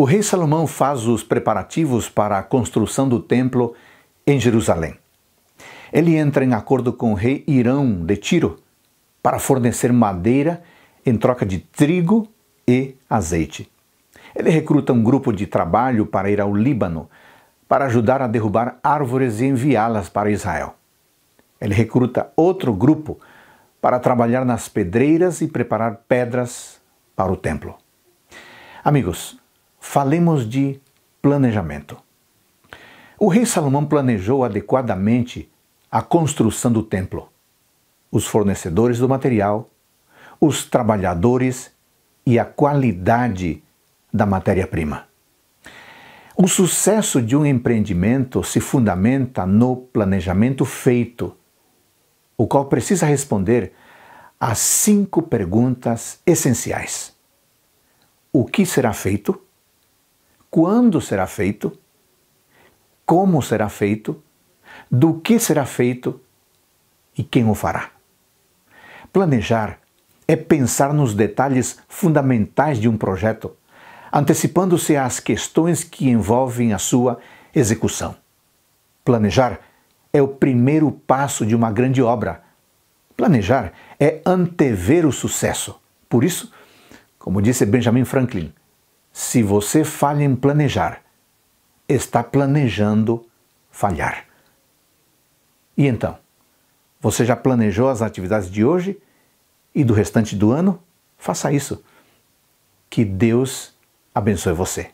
O rei Salomão faz os preparativos para a construção do templo em Jerusalém. Ele entra em acordo com o rei Irão de Tiro para fornecer madeira em troca de trigo e azeite. Ele recruta um grupo de trabalho para ir ao Líbano para ajudar a derrubar árvores e enviá-las para Israel. Ele recruta outro grupo para trabalhar nas pedreiras e preparar pedras para o templo. Amigos, falemos de planejamento. O rei Salomão planejou adequadamente a construção do templo, os fornecedores do material, os trabalhadores e a qualidade da matéria-prima. O sucesso de um empreendimento se fundamenta no planejamento feito, o qual precisa responder a cinco perguntas essenciais: O que será feito? Quando será feito? Como será feito? Do que será feito? E quem o fará? Planejar é pensar nos detalhes fundamentais de um projeto antecipando-se às questões que envolvem a sua execução. Planejar é o primeiro passo de uma grande obra. Planejar é antever o sucesso. Por isso, como disse Benjamin Franklin, se você falha em planejar, está planejando falhar. E então, você já planejou as atividades de hoje e do restante do ano? Faça isso. Que Deus abençoe você.